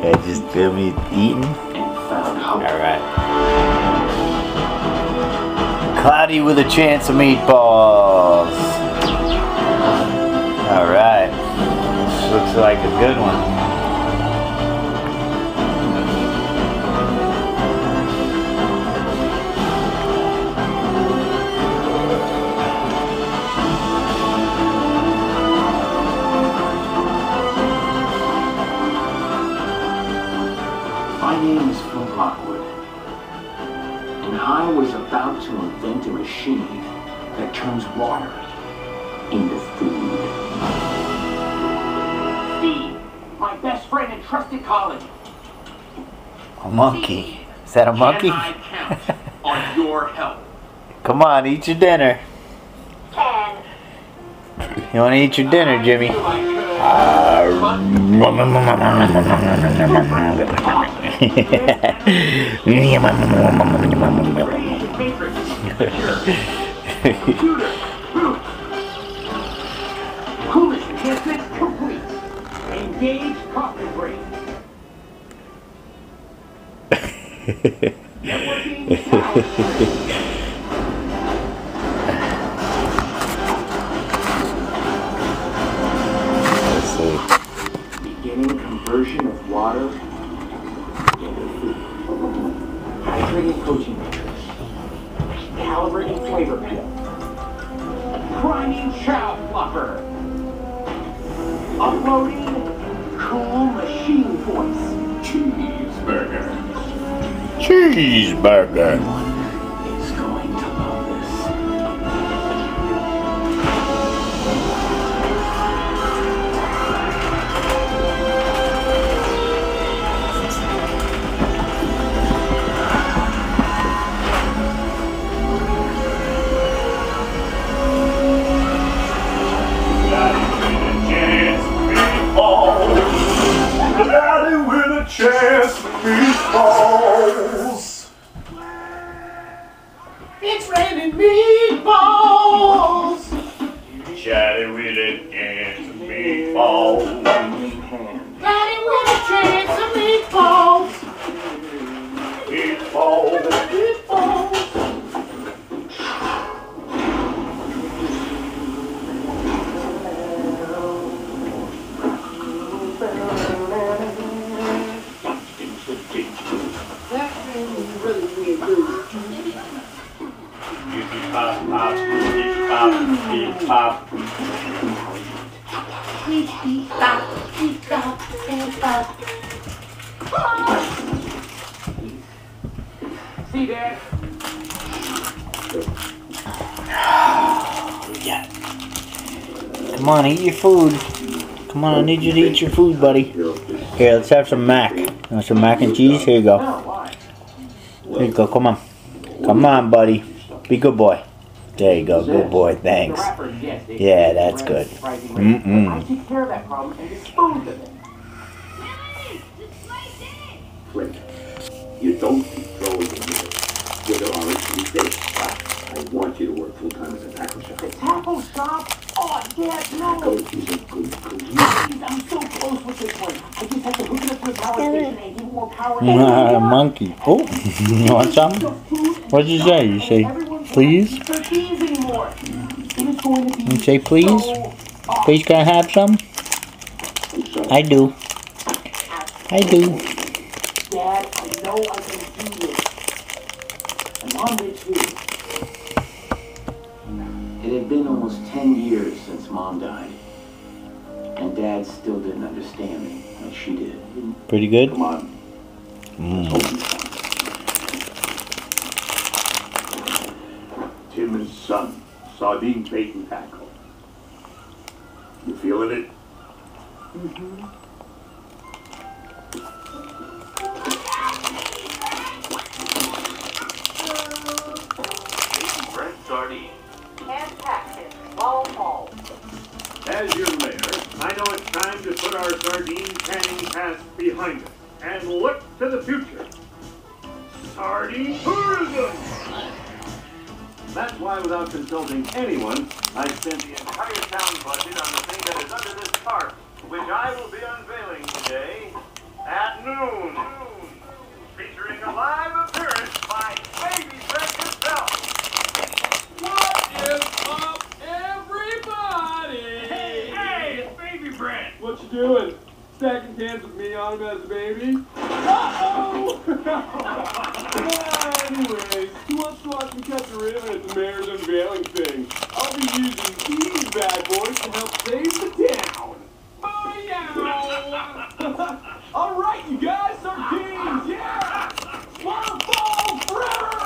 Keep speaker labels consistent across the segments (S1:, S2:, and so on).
S1: I
S2: just feel me eating. Alright. Cloudy with a chance of meatballs. Alright. Looks like a good one.
S1: My name is Flint Lockwood, and I was about to invent a machine that turns water into food. Steve, my best friend and trusted colleague.
S2: A monkey. Is that a monkey?
S1: Can I count on your help?
S2: Come on, eat your dinner.
S3: Ten.
S2: You want to eat your dinner, Jimmy?
S1: Computer, boot. Coolest complete. Engage coffee break. Networking. Beginning conversion of water Hydrating coaching. Calibrating flavor pill. Priming chow fluffer. Uploading cool machine voice. Cheeseburger.
S2: Cheeseburger.
S4: Chance
S2: Come on, eat your food. Come on, I need you to eat your food, buddy. Here, let's have some mac. Want some mac and cheese? Here you go. Here you go. Come on. Come on, buddy. Be good boy. There you go. Good boy. Thanks.
S1: rapper, yes,
S2: Yeah, that's good.
S1: Surprisingly.
S2: Mm-mm.
S1: I took care of that problem and disposed of it.
S5: Flint, you don't keep throwing the needle. Where there are mistakes. I want you to work full time as a tackle shop.
S1: The tackle shop? Oh, Dad, no.
S5: Coach is a good coach.
S1: Please, I'm so close with this one. I just have to hook it up to a power station and give more power.
S2: Ah, monkey. Oh, you want some? What did you say? You say, please?
S1: Thirteens anymore. It is going to be
S2: You say please? Please can I have some? I do. I do.
S1: Dad, I know I can do this. And Mom did too. It had been almost 10 years since Mom died. And Dad still didn't understand me like she did.
S2: Pretty good?
S5: Come on. Mm. Tim and Son, sardine bait and tackle. You feeling it?
S4: Brent Sardine.
S3: Fall.
S4: As your mayor, I know it's time to put our sardine canning past behind us and look to the future. Sardine tourism!
S6: That's why, without consulting anyone, I spent the entire town budget on the thing that is under this tarp, which I will be unveiling today at noon. Featuring a live appearance by Baby Brent himself.
S7: What is up, everybody?
S4: Hey, hey, Baby Brent!
S7: What you doing? Stacking cans with me on him as a baby? Uh-oh! Anyways, who wants to watch me catch a ribbon at the mayor's unveiling thing? I'll be using these bad boys to help save the town. Bye-yow! All right, you guys, sardines, yeah! Waterfall forever!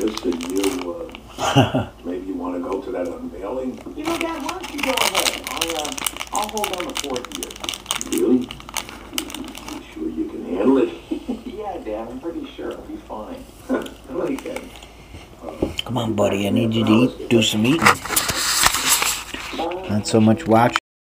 S5: Listen, you, uh, maybe you want to go to that unveiling?
S6: You know, Dad, why don't you go ahead? I'll, uh, I'll hold down the fort here.
S5: Really? You sure you can handle it?
S6: yeah, Dad, I'm pretty sure I'll be fine. okay.
S2: Come on, buddy. I need you to eat. Do some eating. Not so much watching.